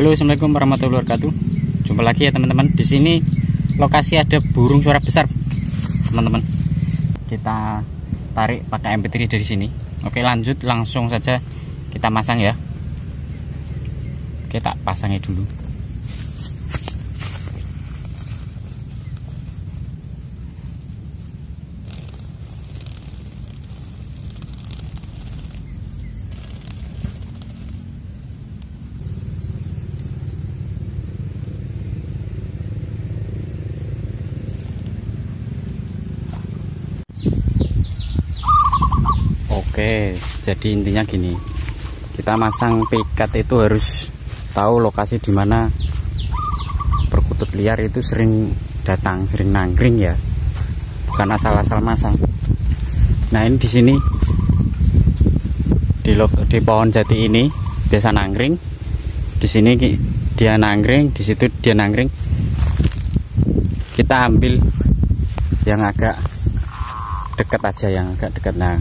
Halo, assalamualaikum warahmatullahi wabarakatuh. Jumpa lagi ya teman-teman. Di sini lokasi ada burung suara besar, teman-teman. Kita tarik pakai MP3 dari sini. Oke, lanjut langsung saja kita masang ya. Oke, tak pasangnya dulu. Oke, jadi intinya gini. Kita masang pikat itu harus tahu lokasi di mana perkutut liar itu sering datang, sering nangkring ya. Bukan asal-asal masang. Nah, ini di sini di di pohon jati ini biasa nangkring. Di sini dia nangkring, di situ dia nangkring. Kita ambil yang agak dekat aja yang agak dekat nah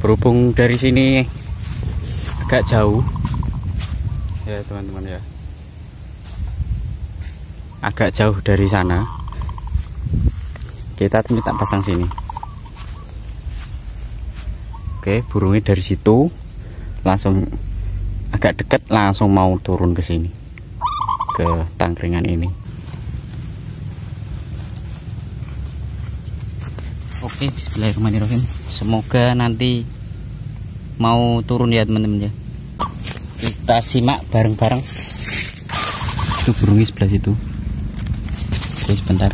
berhubung dari sini agak jauh. Ya teman-teman ya. Agak jauh dari sana. Kita minta pasang sini. Oke burungnya dari situ. Langsung agak dekat langsung mau turun ke sini. Ke tangkringan ini Oke, bismillahirrahmanirrahim. Semoga nanti mau turun ya teman-teman ya. Kita simak bareng-bareng. Itu burungnya sebelah situ. Oke, sebentar.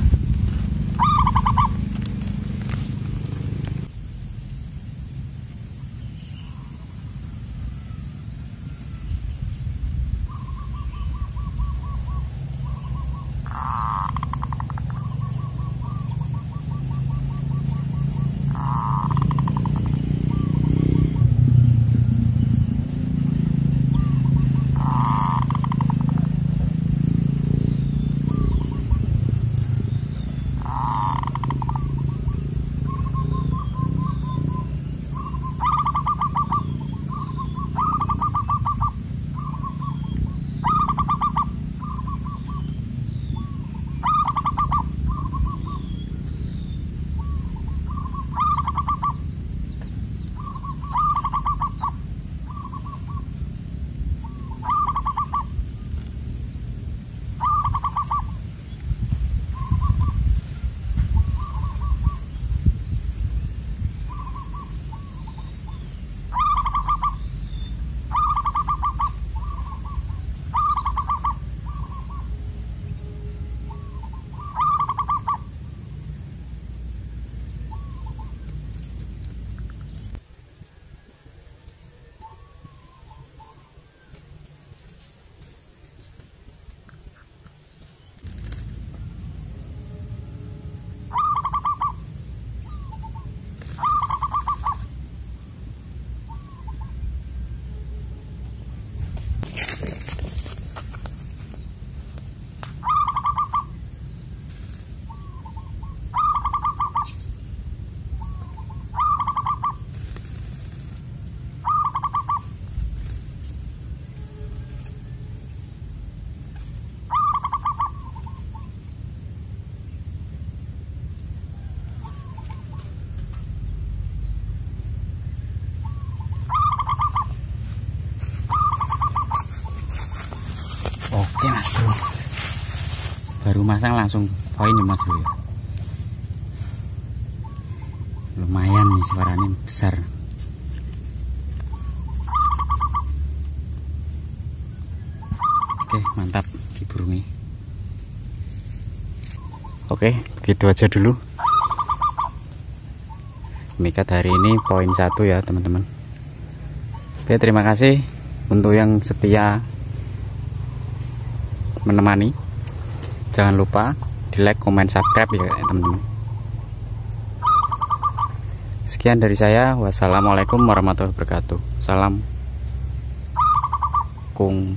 Oke mas bro. Baru masang langsung poin ya mas bro ya. Lumayan nih suaranya besar. Oke mantap di Oke begitu aja dulu. Mikat hari ini poin satu ya teman-teman. Oke terima kasih untuk yang setia menemani. Jangan lupa di like comment subscribe ya teman-teman. Sekian dari saya. Wassalamualaikum warahmatullahi wabarakatuh. Salam kung